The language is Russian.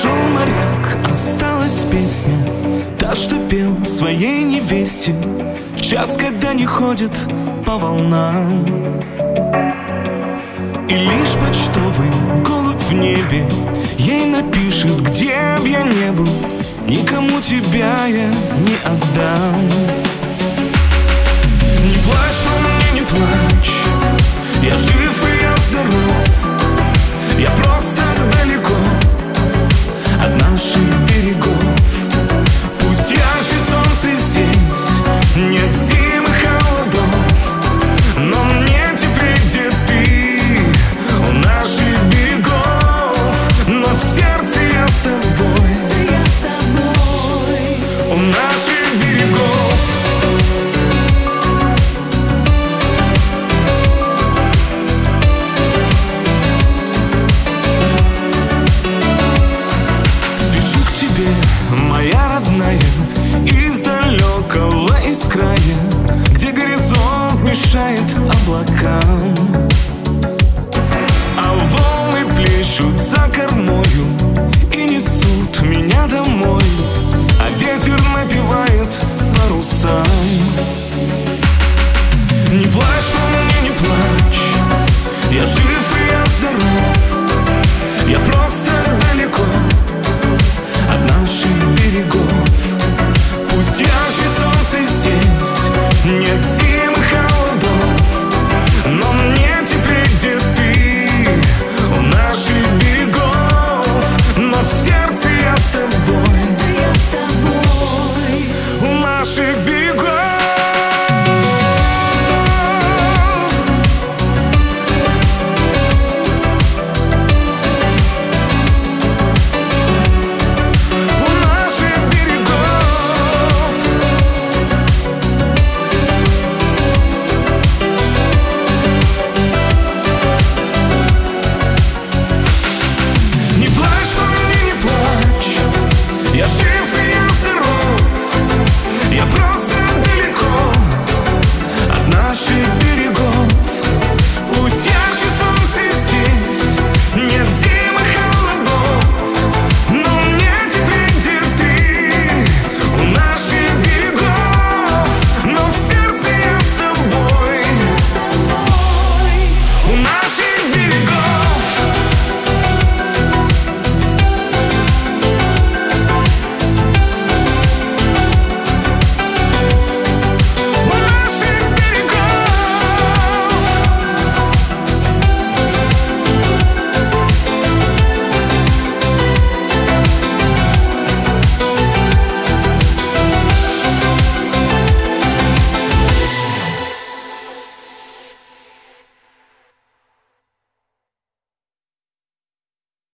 Ушел моряк, осталась песня Та, что пел своей невесте. В час, когда не ходит по волнам. И лишь почтовый голубь в небе Ей напишет, где б я не был Никому тебя я не отдам облакам. А волны плещут за кормою И несут меня домой. А ветер напевает парусам Не плачь